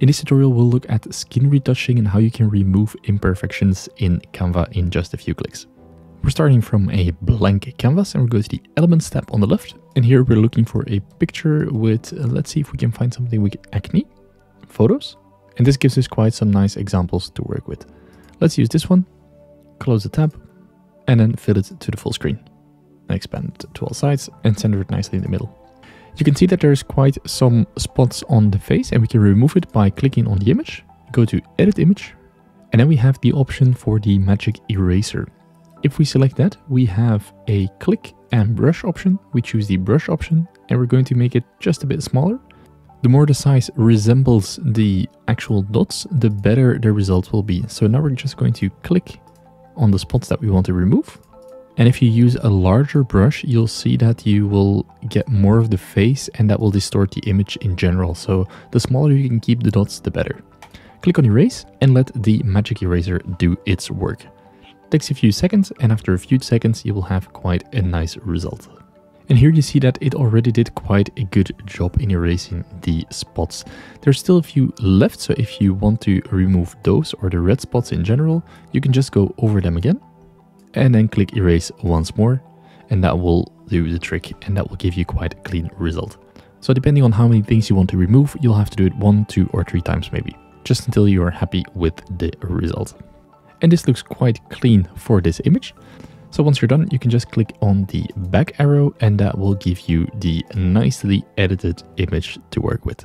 In this tutorial, we'll look at skin retouching and how you can remove imperfections in Canva in just a few clicks. We're starting from a blank canvas and we go to the Elements tab on the left. And here we're looking for a picture with, uh, let's see if we can find something with acne, photos. And this gives us quite some nice examples to work with. Let's use this one, close the tab, and then fill it to the full screen. And expand it to all sides and center it nicely in the middle. You can see that there's quite some spots on the face and we can remove it by clicking on the image, go to edit image, and then we have the option for the magic eraser. If we select that, we have a click and brush option. We choose the brush option and we're going to make it just a bit smaller. The more the size resembles the actual dots, the better the result will be. So now we're just going to click on the spots that we want to remove and if you use a larger brush, you'll see that you will get more of the face and that will distort the image in general. So the smaller you can keep the dots, the better. Click on erase and let the magic eraser do its work. takes a few seconds and after a few seconds you will have quite a nice result. And here you see that it already did quite a good job in erasing the spots. There's still a few left, so if you want to remove those or the red spots in general, you can just go over them again and then click erase once more and that will do the trick and that will give you quite a clean result. So depending on how many things you want to remove, you'll have to do it one, two or three times maybe, just until you are happy with the result. And this looks quite clean for this image. So once you're done, you can just click on the back arrow and that will give you the nicely edited image to work with.